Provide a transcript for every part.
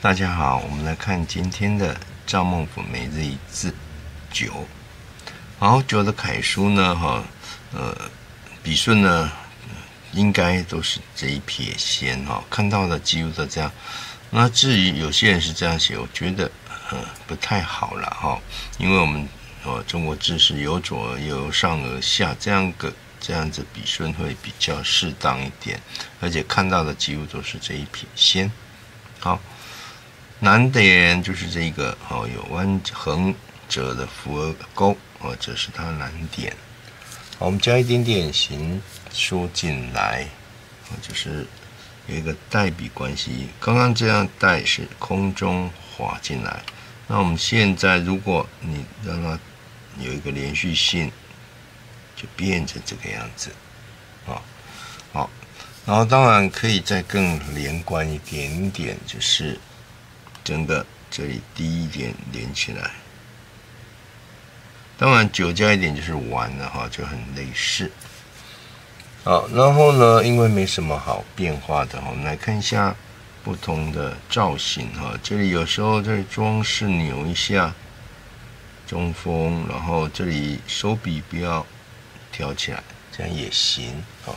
大家好，我们来看今天的赵孟俯每日一字九。好，九的楷书呢，哈，呃，笔顺呢，应该都是这一撇先哈，看到的几乎都这样。那至于有些人是这样写，我觉得呃不太好了哈，因为我们呃中国字是由左、由上而下这样个这样子笔顺会比较适当一点，而且看到的几乎都是这一撇先。好，难点就是这个哦，有弯横折的扶额钩哦，这是它难点。好，我们加一点点形缩进来，就是有一个带笔关系。刚刚这样带是空中滑进来，那我们现在如果你让它有一个连续性，就变成这个样子，啊，好。然后当然可以再更连贯一点点，就是整个这里低一点连起来。当然九加一点就是完了哈，就很类似。好，然后呢，因为没什么好变化的，我们来看一下不同的造型哈。这里有时候这里装饰扭一下中锋，然后这里手笔不要挑起来，这样也行啊。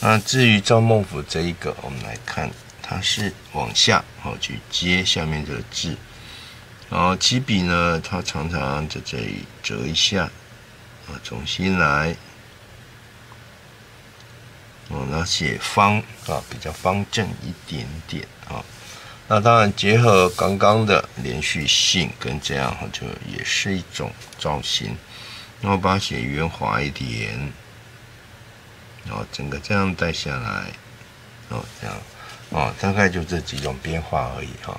那至于赵孟俯这一个，我们来看，它是往下哦去接下面这个字，然后起笔呢，它常常在这里折一下，啊，重新来，哦，那写方啊，比较方正一点点啊。那当然结合刚刚的连续性跟这样，就也是一种造型。然后把它写圆滑一点。然后整个这样带下来，哦，这样，哦，大概就这几种变化而已哈。